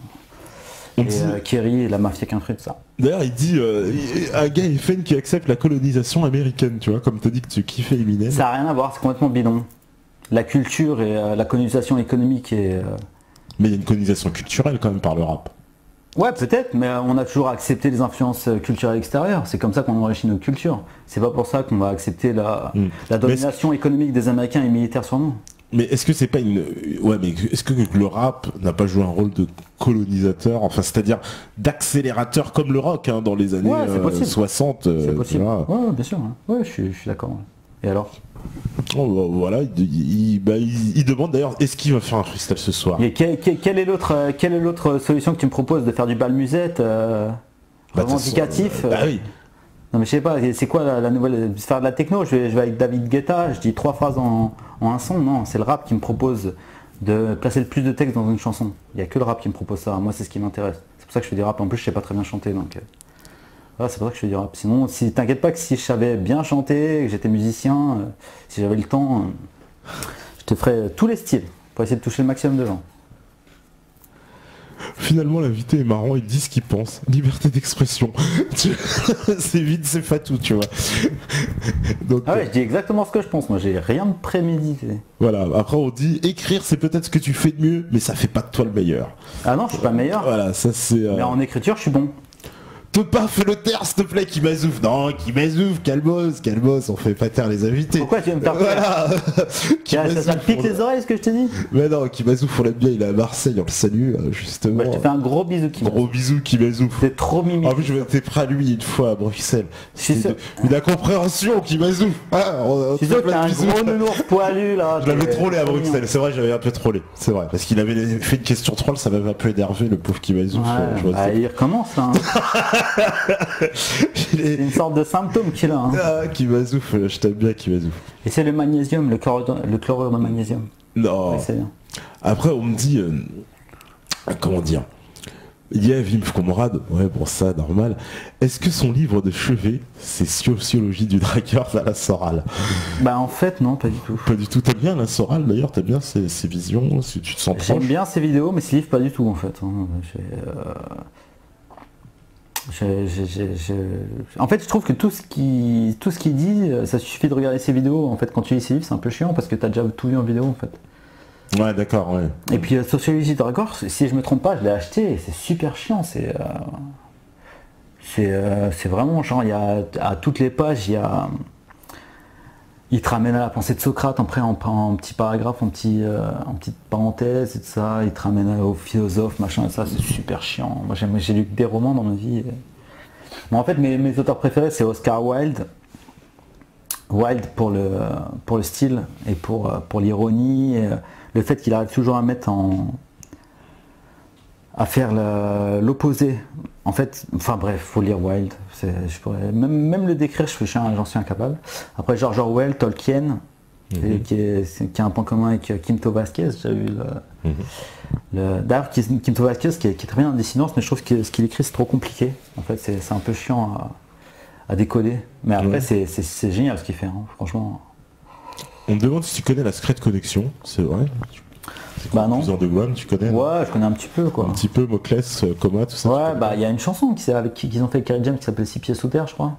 Et euh, Kerry, la mafia qu'un truc, tout ça. D'ailleurs, il dit un gars FN qui accepte la colonisation américaine, tu vois, comme t'as dit que tu kiffais Eminem. Ça n'a rien à voir, c'est complètement bidon. La culture et la colonisation économique et mais il y a une colonisation culturelle quand même par le rap. Ouais, peut-être, mais on a toujours accepté les influences culturelles extérieures. C'est comme ça qu'on enrichit nos cultures. C'est pas pour ça qu'on va accepter la, hmm. domination économique des Américains et militaires sur nous. Mais est-ce que c'est pas une. Ouais, mais est-ce que le rap n'a pas joué un rôle de colonisateur, enfin, c'est-à-dire d'accélérateur comme le rock hein, dans les années 60 euh, C'est euh, possible. Ouais, bien sûr. Hein. Ouais, je suis d'accord. Et alors? Oh, bah, voilà, bah, il, demande d'ailleurs est-ce qu'il va faire un freestyle ce soir quelle, est l'autre euh, quelle est l'autre solution que tu me proposes de faire du bal musette euh, bah, revendicatif bah oui. Non mais je sais pas, c'est quoi la, nouvelle faire de la techno je vais, avec David Guetta, je dis trois phrases en, un son, non, c'est le rap qui me propose de placer le plus de texte dans une chanson. Il n'y a que le rap qui me propose ça, moi c'est ce qui m'intéresse. C'est pour ça que je fais du rap, en plus je sais pas très bien chanter donc. Ah, c'est pour ça que je du rap. Sinon, si t'inquiète pas que si je savais bien chanter, que j'étais musicien, euh, si j'avais le temps, euh, je te ferais tous les styles pour essayer de toucher le maximum de gens. Finalement, l'invité est marrant, il dit ce qu'il pense. Liberté d'expression. c'est vite, c'est fatou, tu vois. Donc, ah ouais, je dis exactement ce que je pense. Moi, j'ai rien de prémédité. Voilà. Après, on dit écrire, c'est peut-être ce que tu fais de mieux, mais ça fait pas de toi le meilleur. Ah non, je suis pas le meilleur. Voilà, ça c'est. Euh, mais en écriture, je suis bon. Peux pas faire le taire, s'il te plaît, qui m'azouf. Non, qui m'azouf, calmos, calmos, on fait pas taire les invités. Pourquoi tu veux me faire Voilà. ça, ça pique les oreilles ce que je te dis Mais non, qui m'azouf, on l'aime bien, il est à Marseille, on le salue, euh, justement. Bah, je te fais un gros bisou qui Gros bisou qui m'azouf. C'est trop mimi. En plus, je m'étais prêt à lui une fois à Bruxelles. C'est une incompréhension qui m'azouf. Ah, je suis sûr un gros nounours poilu là. Je l'avais trollé à Bruxelles, c'est vrai, j'avais un peu trollé. C'est vrai. Parce qu'il avait fait une question troll, ça m'avait un peu énervé, le pauvre qui m'azouf. Ouais, bah, il recommence. Hein. c'est une sorte de symptôme qu'il a. Hein. Ah, qui m'azoufle, je t'aime bien qui m'azoufle. Et c'est le magnésium, le, le chlorure de magnésium. Non. Après, on me dit, euh, comment dire, il y a Vimf Comrade, ouais bon ça normal. Est-ce que son livre de chevet, c'est Sociologie du dragueur à la Soral? Bah en fait non, pas du tout. Pas du tout, t'aimes bien la Soral d'ailleurs, t'aimes bien ses, visions, si tu te sens J'aime bien ses vidéos, mais ses livres pas du tout en fait. Euh, en fait, je trouve que tout ce qui tout ce qu'il dit, euh, ça suffit de regarder ses vidéos. En fait, quand tu lis ses livres, c'est un peu chiant parce que tu as déjà tout vu en vidéo en fait. Ouais, d'accord, ouais. Et puis euh, Sociologie de record, si je me trompe pas, je l'ai acheté. C'est super chiant. C'est euh, c'est vraiment genre il y a à toutes les pages il y a il te ramène à la pensée de Socrate après en, petit paragraphe, en, petit, en petite parenthèse et tout ça, il te ramène au philosophe, machin, et ça c'est super chiant. Moi j'ai lu des romans dans ma vie. en fait mes, auteurs préférés c'est Oscar Wilde. Wilde pour le, pour le style et pour, pour l'ironie, le fait qu'il arrive toujours à mettre en, à faire l'opposé. En fait, enfin bref, faut lire Wilde. Je pourrais même, le décrire, j'en suis incapable. Après George Orwell, Tolkien, mhm. qui, est, a un point commun avec Kimto Vasquez. J'ai vu mhm. D'ailleurs, Kimto Vasquez qui est, très bien en dessinance, mais je trouve que ce qu'il écrit c'est trop compliqué. En fait, c'est un peu chiant à, décoder. Mais après, c'est génial ce qu'il fait, hein, franchement. On me demande si tu connais la Secret Connection, c'est vrai bah non. de Guam, tu connais Ouais, je connais un petit peu quoi. Un petit peu Moclès, euh, Coma, tout ça. Ouais, bah il y a une chanson qui, avec qu'ils ont fait avec Kerry James qui s'appelle Six pieds sous terre, je crois.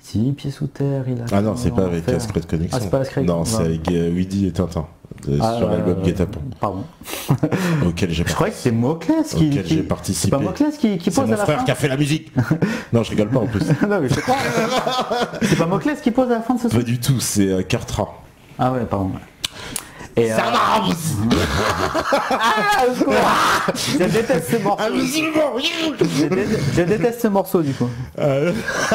Six pieds sous terre, il a. Ah non, c'est pas avec Secret Connection. Ah, c'est pas la Non, c'est avec euh, Weedy et Tintin. Ah, sur l'album euh, Guet-apens, Pardon. auquel j'ai Je croyais que c'est Moclès qui. Auquel qui- j'ai participé. C'est pas Moclès qui, qui pose mon à la frère fin qui a fait la musique. non, je rigole pas en plus. Non, mais je c'est pas Moclès qui pose à la fin de ce son Pas du tout, c'est Cartra. Ah ouais, pardon. Et, euh, Ah, secours. je déteste ce morceau. Je déteste, je déteste ce morceau du coup. Euh,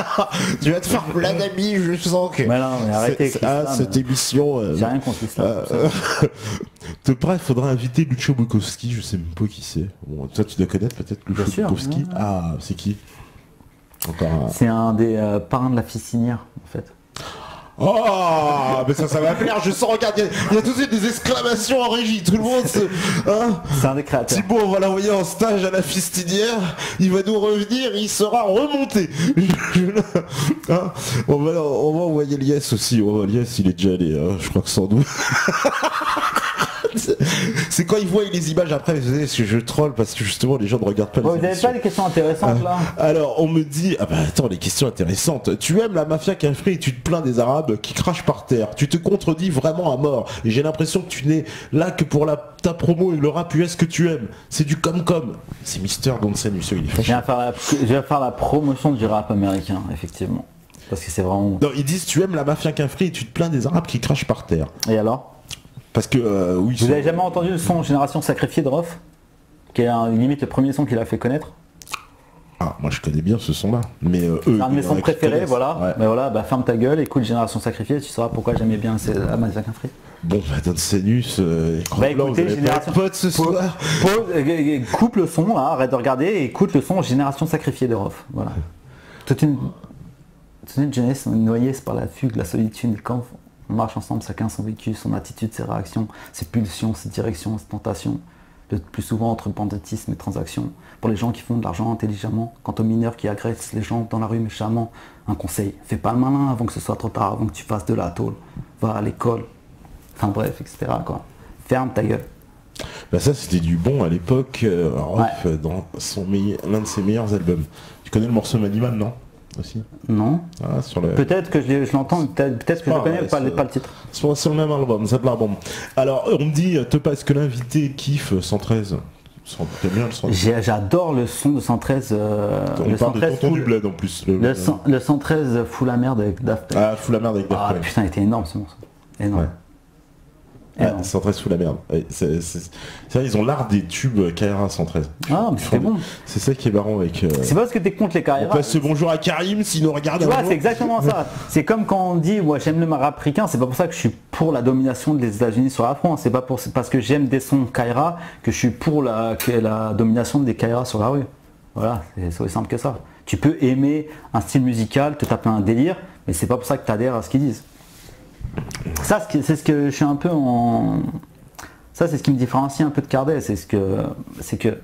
tu vas te faire plein d'amis, je sens que. Mais non, mais arrêtez, ah, cette émission. euh, J'ai rien contre l'islam. euh, de bref, faudra inviter Lucio Bukowski, je sais même pas qui c'est. Bon, toi, tu dois connaître peut-être Lucio Bien sûr, Bukowski. ouais. Ah, c'est qui? C'est un des euh, parrains de la ficinière en fait. Oh, mais ça, ça va plaire. Je sens, regarde, il y a- il y, a tout de suite des exclamations en régie. Tout le monde se. Hein C'est un des créateurs. Thibaut, on va l'envoyer en stage à la fistinière. Il va nous revenir, il sera remonté. Hein on, va, on va envoyer Lies aussi. On va, Lies, il est déjà allé, hein, je crois que sans doute. C'est quand ils voient les images après, vous savez, je, troll parce que justement les gens ne regardent pas les vous n'avez pas des questions intéressantes là Alors on me dit, ah bah attends, les questions intéressantes. Tu aimes la mafia cafri et tu te plains des Arabes qui crachent par terre. Tu te contredis vraiment à mort. Et j'ai l'impression que tu n'es là que pour la, ta promo et le rap US que tu aimes. C'est du comme-comme. C'est Mister Gonsen, monsieur, il est Je fâché. viens, faire la, je viens faire la promotion du rap américain, effectivement. Parce que c'est vraiment. Non, ils disent tu aimes la mafia cafri et tu te plains des Arabes qui crachent par terre. Et alors? Parce que euh, oui, Vous sont- avez jamais entendu le son Génération Sacrifiée de Rof Qui est un- limite le premier son qu'il a fait connaître? Ah, moi je connais bien ce son-là. Mais euh, eux, un de mes sons préférés, voilà. Ouais. Mais voilà, bah ferme ta gueule, écoute Génération Sacrifiée, tu sauras pourquoi j'aimais bien Amazon Free. Bon, bah Don Senus, euh, Bah écoutez, Génération. potes ce soir. pause, euh, euh, coupe le son, là, arrête de regarder et écoute le son Génération Sacrifiée de Rof. Voilà. Toute une, toute une jeunesse noyée par la fugue, la solitude, quand on marche ensemble, chacun son vécu, son attitude, ses réactions, ses pulsions, ses directions, ses tentations. Le plus souvent entre banditisme et transactions. Pour les gens qui font de l'argent intelligemment, quant aux mineurs qui agressent les gens dans la rue méchamment, un conseil, fais pas le malin avant que ce soit trop tard, avant que tu fasses de la tôle. Va à l'école. Enfin bref, etc. Quoi. Ferme ta gueule. Bah ça c'était du bon à l'époque, euh, Ouais. dans son l'un de ses meilleurs albums. Tu connais le morceau Manimal, non? Aussi Non ah, le... Peut-être que je, l'entends, peut-être que je le connais, pas, le- ça. pas le titre. sur, sur le même album, ça te la bombe. Alors on me dit, te passe que l'invité kiffe 113. Cent- T'aimes bien le 113 J'ai- J'adore le son de 113. euh, On le parle de 113 Tonton fout- du Bled en plus. Le, le, cent- le 113 fout la merde avec Daft Punk. Ah, fous la merde avec Daft Ah Punk. putain, il était énorme ce morceau. Énorme. Ouais. Ah, 113 fous la merde. C'est, c'est- c'est ils ont l'art des tubes KRA 113. Ah, mais font- bon. C'est ça qui est marrant avec... euh, C'est pas parce que t'es contre les On carrières. passe ce bonjour à Karim s'il nous regarde Tu vois, c'est exactement ça. C'est comme quand on dit, moi j'aime le rap africain, c'est pas pour ça que je suis pour la domination des États-Unis sur la France. C'est pas pour, c'est parce que j'aime des sons Kaira que je suis pour la, domination des Kaira sur la rue. Voilà, c'est c'est aussi simple que ça. Tu peux aimer un style musical, te taper un délire, mais c'est pas pour ça que tu adhères à ce qu'ils disent. Ça, c'est ce que je suis un peu en. Ça, c'est ce qui me différencie un peu de Cardet. C'est ce que. C'est que.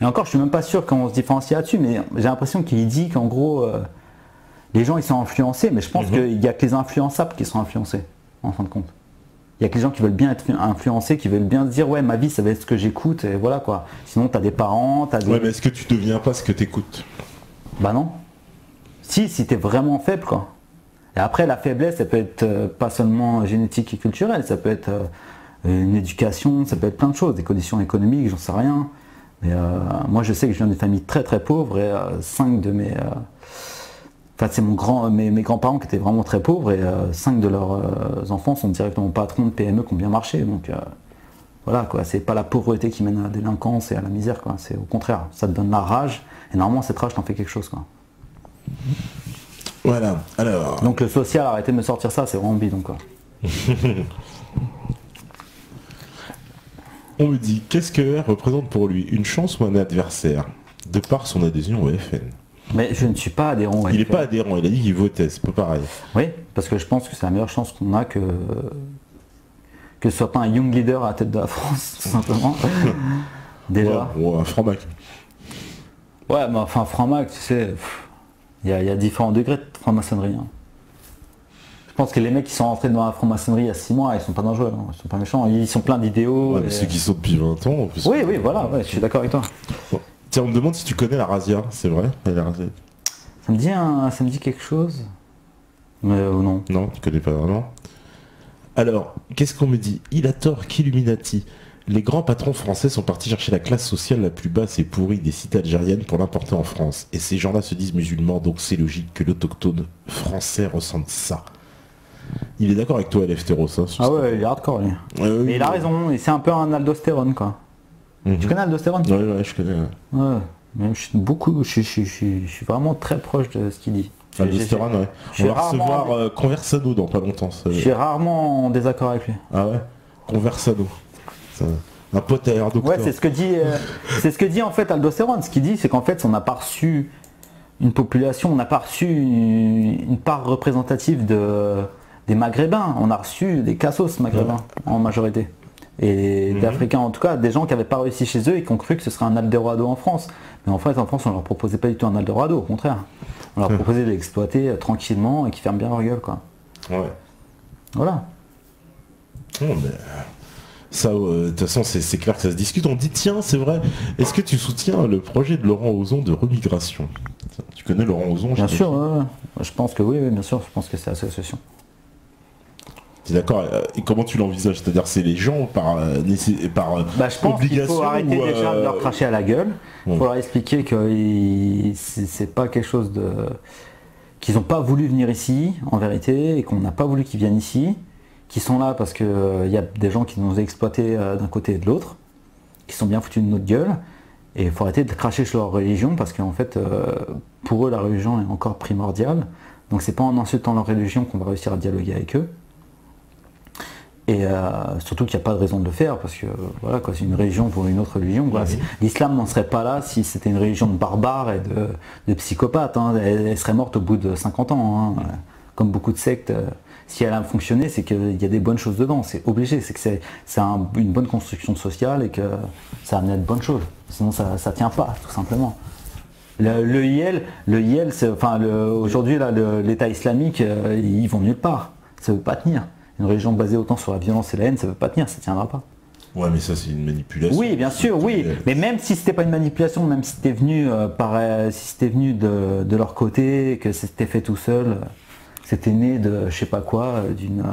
Et encore, je suis même pas sûr qu'on se différencie là-dessus, mais j'ai l'impression qu'il dit qu'en gros. euh, les gens ils sont influencés, mais je pense qu'il n'y a que les influençables qui sont influencés, en fin de compte. Il y a que les gens qui veulent bien être influencés, qui veulent bien se dire ouais ma vie ça va être ce que j'écoute et voilà quoi. Sinon tu as des parents, tu as des. Ouais, mais est-ce que tu deviens pas ce que t'écoutes? Bah non. Si, si t'es vraiment faible quoi. Et après la faiblesse, ça peut être euh, pas seulement génétique et culturelle, ça peut être euh, une éducation, ça peut être plein de choses, des conditions économiques, j'en sais rien. Mais euh, moi je sais que je viens d'une famille très très pauvre et cinq de mes. Enfin, c'est mon grand, mes, mes grands-parents qui étaient vraiment très pauvres et cinq de leurs enfants sont directement patrons de PME qui ont bien marché. Donc voilà quoi, c'est pas la pauvreté qui mène à la délinquance et à la misère quoi. C'est au contraire, ça te donne la rage et normalement cette rage t'en fait quelque chose quoi. Voilà, alors... Donc le social, arrêtez de me sortir ça, c'est vraiment bidon quoi. On me dit, qu'est-ce que R représente pour lui? Une chance ou un adversaire? De par son adhésion au FN. Mais je ne suis pas adhérent. au Il n'est pas adhérent, il a dit qu'il votait, c'est pas pareil. Oui, parce que je pense que c'est la meilleure chance qu'on a que que ce soit pas un young leader à la tête de la France, tout simplement. Déjà. Ouais, ouais, un franc-mac. Ouais, mais enfin franc-mac, tu sais, pff, il y, a- il y a différents degrés de franc-maçonnerie. hein. Je pense que les mecs qui sont rentrés dans la franc-maçonnerie il y a 6 mois, ils sont pas dangereux, hein, ils sont pas méchants, ils sont pleins d'idéaux. Ouais, et- ceux qui sont depuis 20 ans, en plus. Oui, oui, voilà, ouais, je suis d'accord avec toi. Bon. Tiens, on me demande si tu connais la Razia, c'est vrai la Ça me dit, un- ça me dit quelque chose Mais euh, non. Non, tu connais pas vraiment Alors, qu'est-ce qu'on me dit? Il a tort qu'Illuminati. Les grands patrons français sont partis chercher la classe sociale la plus basse et pourrie des cités algériennes pour l'importer en France. Et ces gens-là se disent musulmans, donc c'est logique que l'autochtone français ressente ça. Il est d'accord avec toi, Lefteros. Hein, Ah ouais, il est hardcore lui. Ouais, ouais, Mais il a raison, et c'est un peu un aldostérone quoi. Mhm. Tu connais aldostérone Ouais, ouais, je connais. ouais. Mais je suis beaucoup, je, je- je- suis vraiment très proche de ce qu'il dit. Aldostérone, ouais. On va recevoir euh, Conversado dans pas longtemps. Je suis rarement en désaccord avec lui. Ah ouais? Conversado. Ça- Un. Ouais, c'est ce que dit, euh, c'est ce que dit en fait Aldostérone. Ce qu'il dit, c'est qu'en fait, on n'a pas reçu une population, on n'a pas reçu une, une part représentative de, des Maghrébins. On a reçu des cassos maghrébins en majorité. Et Mhm. d'Africains en tout cas, des gens qui n'avaient pas réussi chez eux et qui ont cru que ce serait un Eldorado en France. Mais en fait, en France, on leur proposait pas du tout un Eldorado, au contraire. On leur proposait de l'exploiter euh, tranquillement et qui ferment bien leur gueule, quoi. Ouais. Voilà. Mais, Ça, euh, de toute façon, c'est clair que ça se discute. On dit, tiens, c'est vrai, est-ce que tu soutiens le projet de Laurent Ozon de remigration? Tu connais Laurent Ozon Bien sûr, ouais, je pense que oui, oui, bien sûr, je pense que c'est l'association. T'es d'accord euh, Et comment tu l'envisages? C'est-à-dire, c'est les gens par, euh, par Bah, je pense qu'il obligation faut arrêter ou, déjà de leur cracher à la gueule. Il Ouais. faut leur expliquer que il- c'est c'est pas quelque chose de. qu'ils n'ont pas voulu venir ici, en vérité, et qu'on n'a pas voulu qu'ils viennent ici, qui sont là parce qu'il y a des gens qui nous ont exploités euh, d'un côté et de l'autre, qui sont bien foutus de notre gueule. Et il faut arrêter de cracher sur leur religion parce qu'en fait, euh, pour eux, la religion est encore primordiale. Donc c'est pas en insultant leur religion qu'on va réussir à dialoguer avec eux. Et euh, surtout qu'il n'y a pas de raison de le faire parce que euh, voilà quoi, c'est une religion pour une autre religion. quoi. L'islam n'en serait pas là si c'était une religion de barbares et de, de psychopathes. hein. Elle, elle serait morte au bout de 50 ans. hein. Comme beaucoup de sectes, euh, si elle a fonctionné, c'est qu'il y a des bonnes choses dedans. C'est obligé. C'est que c'est c'est un- une bonne construction sociale et que ça a amené de bonnes choses. Sinon ça ne tient pas, tout simplement. Le, le IL, le IL, enfin aujourd'hui l'État islamique, euh, ils vont nulle part. Ça ne veut pas tenir. Une religion basée autant sur la violence et la haine, ça ne veut pas tenir, ça ne tiendra pas. Ouais, mais ça, c'est une manipulation. Oui, bien sûr, oui. Mais même si c'était pas une manipulation, même si c'était venu euh, par, euh, si c'était venu de, de leur côté, que c'était fait tout seul, euh, c'était né de je sais pas quoi, euh, d'une euh,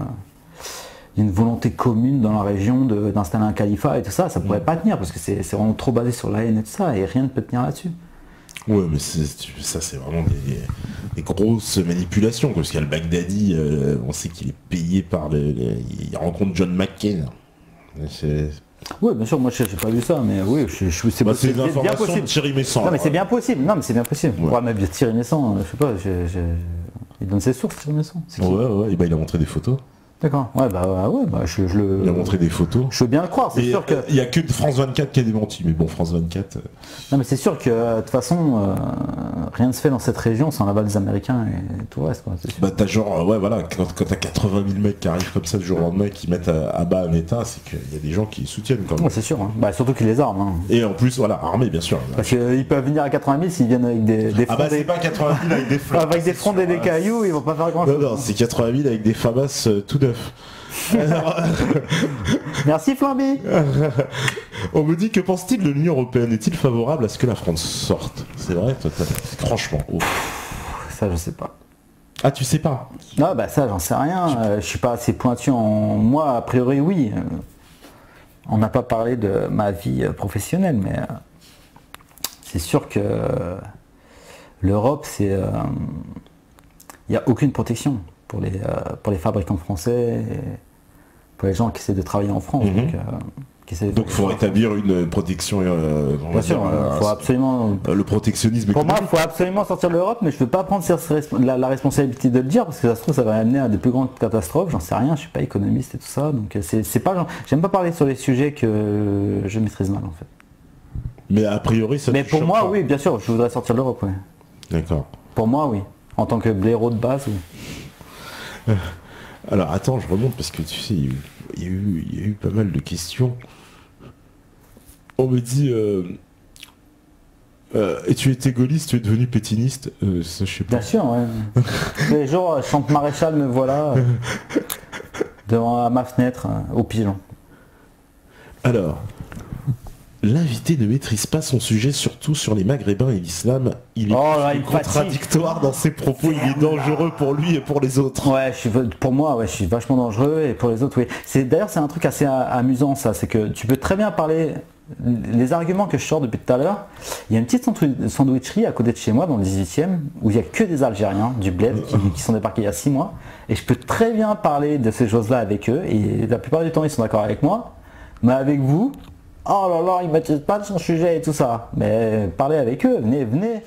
d'une volonté commune dans la région d'installer un califat et tout ça, ça pourrait pas tenir parce que c'est vraiment trop basé sur la haine et tout ça et rien ne peut tenir là-dessus. Ouais, mais ça, c'est vraiment des, des grosses manipulations. Parce qu'il y a le Baghdadi, euh, on sait qu'il est payé par le. le- il rencontre John McCain. Oui, bien sûr, moi je n'ai pas vu ça, mais oui, je, je- c'est bah, c'est c'est bien information de possible. Thierry Messant. Non mais c'est bien possible, non mais c'est bien possible. Ouais. Ouais, mais Thierry Messant, je sais pas, je- je- il donne ses sources. C'est qui Ouais, ouais, et bah, il a montré des photos. D'accord. Ouais bah ouais, bah je, je le. Il a montré des photos. Je veux bien le croire, c'est sûr que. Il y a que France 24 qui a démenti, mais bon, France 24. euh, Non mais c'est sûr que euh, de toute façon, euh, rien ne se fait dans cette région sans l'aval des Américains et tout le reste quoi. c'est sûr. Bah, t'as genre, euh, ouais, voilà, quand, quand t'as 80 000 mecs qui arrivent comme ça du jour au lendemain, qui mettent à, à bas un état, c'est qu'il y a des gens qui soutiennent quand même. Ouais, c'est sûr. hein. Bah surtout qu'ils les arment. hein. Et en plus, voilà, armés, bien sûr. Parce qu'ils peuvent venir à 80 000 s'ils viennent avec des, des Ah bah, frondes et- c'est pas 80 000 avec des flammes. avec des frondes et des cailloux, ils vont pas faire grand Non, chose. non, c'est 80 000 avec des famas euh, tout Alors, Merci Flamby on me dit que pense-t-il de l'Union Européenne? Est-il favorable à ce que la France sorte? C'est vrai, franchement. oh. Ça je sais pas. Ah, tu sais pas? Non bah ça j'en sais rien. Euh, je suis pas assez pointu en. Moi a priori oui. Euh, On n'a pas parlé de ma vie euh, professionnelle, mais euh, c'est sûr que l'Europe c'est. Il n'y a aucune protection pour les, euh, pour les fabricants français et pour les gens qui essaient de travailler en France. Mhm. donc, euh, Donc, il faut rétablir une protection. euh, on Bien sûr, dire, un- faut absolument le protectionnisme Pour moi, il faut absolument sortir de l'Europe, mais je ne veux pas prendre la, la responsabilité de le dire, parce que ça se trouve, ça va amener à de plus grandes catastrophes. J'en sais rien, je suis pas économiste et tout ça, donc c'est pas. J'aime pas parler sur les sujets que je maîtrise mal en fait. Mais a priori, ça mais pour moi, pas. oui, bien sûr, je voudrais sortir de l'Europe. oui. D'accord. Pour moi, oui. En tant que blaireau de base, oui. Alors, attends, je remonte parce que tu sais, il y a eu, il y a pas mal de questions. On me dit. Euh, euh, et tu étais gaulliste, tu es devenu pétiniste? Euh, Ça, je sais pas. Bien sûr, ouais. Les jours, euh, chante maréchal, me voilà euh, devant à ma fenêtre, euh, au pigeon. Alors, l'invité ne maîtrise pas son sujet, surtout sur les Maghrébins et l'islam. Il est Oh là, il me contradictoire dans ses propos, il est dangereux pour lui et pour les autres. Ouais, je suis, pour moi, ouais, je suis vachement dangereux et pour les autres, oui. C'est d'ailleurs c'est un truc assez a- amusant ça, c'est que tu peux très bien parler. Les arguments que je sors depuis tout à l'heure, il y a une petite sandwi- sandwicherie à côté de chez moi dans le 18e où il n'y a que des Algériens du bled qui, qui sont débarqués il y a 6 mois et je peux très bien parler de ces choses-là avec eux et la plupart du temps ils sont d'accord avec moi, mais avec vous, oh là là, ils maîtrisent pas de son sujet et tout ça. Mais parlez avec eux, venez, venez.